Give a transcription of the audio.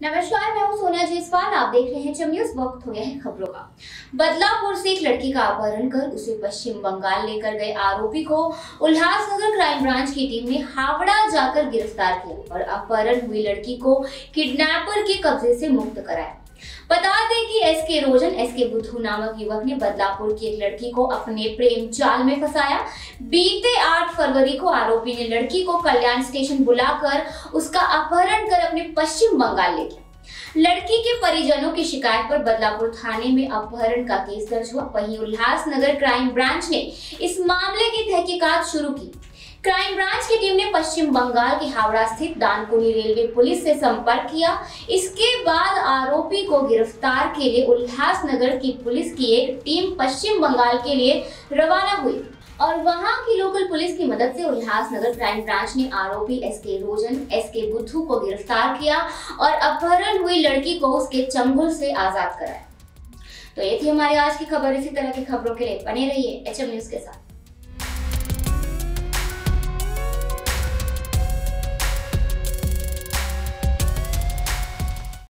नमस्कार, मैं हूँ सोनिया जयसवाल। आप देख रहे हैं जम न्यूज़। वक्त हो गया है खबरों का। बदलापुर से एक लड़की का अपहरण कर उसे पश्चिम बंगाल लेकर गए आरोपी को उल्लासनगर क्राइम ब्रांच की टीम ने हावड़ा जाकर गिरफ़्तार किया और अपहरण हुई लड़की को किडनैपर के कब्जे से मुक्त कराया। बता दें कि एस के रोजन एस के बुद्धू नामक युवक ने बदलापुर की एक लड़की को अपने प्रेम जाल में फंसाया। बीते 8 फरवरी को आरोपी ने लड़की को कल्याण स्टेशन बुलाकर उसका अपहरण कर अपने पश्चिम बंगाल ले गया। लड़की के परिजनों की शिकायत पर बदलापुर थाने में अपहरण का केस दर्ज हुआ। वहीं उल्लासनगर क्राइम ब्रांच ने इस मामले की तहकीकात शुरू की। क्राइम ब्रांच की टीम ने पश्चिम बंगाल के हावड़ा स्थित दानकुनी रेलवे पुलिस से संपर्क किया। इसके बाद आरोपी को गिरफ़्तार के लिए उल्लासनगर की पुलिस की एक टीम पश्चिम बंगाल के लिए रवाना हुई और वहाँ की लोकल पुलिस की मदद से उल्लासनगर क्राइम ब्रांच ने आरोपी एस के रोजन एस के बुद्धू को गिरफ़्तार किया और अपहरण हुई लड़की को उसके चंगुल से आज़ाद कराया। तो ये थी हमारी आज की खबर। इसी तरह की खबरों के लिए बने रहिए एच न्यूज़ के साथ।